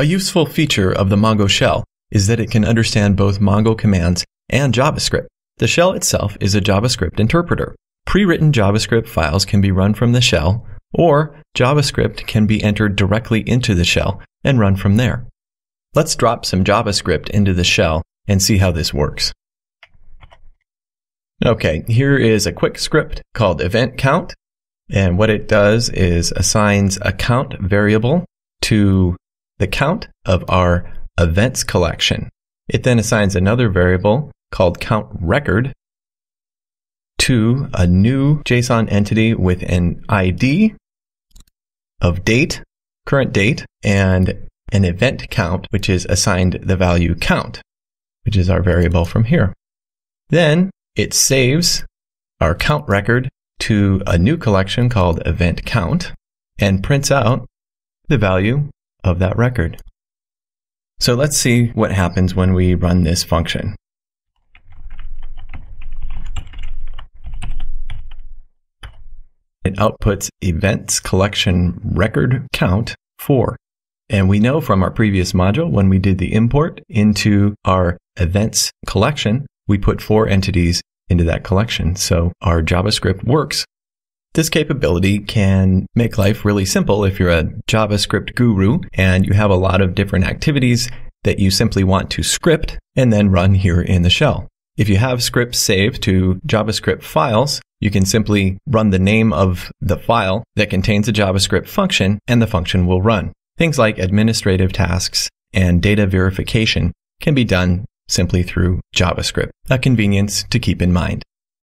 A useful feature of the Mongo shell is that it can understand both Mongo commands and JavaScript. The shell itself is a JavaScript interpreter. Pre-written JavaScript files can be run from the shell, or JavaScript can be entered directly into the shell and run from there. Let's drop some JavaScript into the shell and see how this works. Okay, here is a quick script called event count. And what it does is assigns a count variable to the count of our events collection. It then assigns another variable called count record to a new JSON entity with an ID of date, current date, and an event count, which is assigned the value count, which is our variable from here. Then it saves our count record to a new collection called event count and prints out the value of that record. So let's see what happens when we run this function. It outputs events collection record count 4. And we know from our previous module when we did the import into our events collection, we put four entities into that collection. So our JavaScript works. This capability can make life really simple if you're a JavaScript guru and you have a lot of different activities that you simply want to script and then run here in the shell. If you have scripts saved to JavaScript files, you can simply run the name of the file that contains a JavaScript function and the function will run. Things like administrative tasks and data verification can be done simply through JavaScript, a convenience to keep in mind.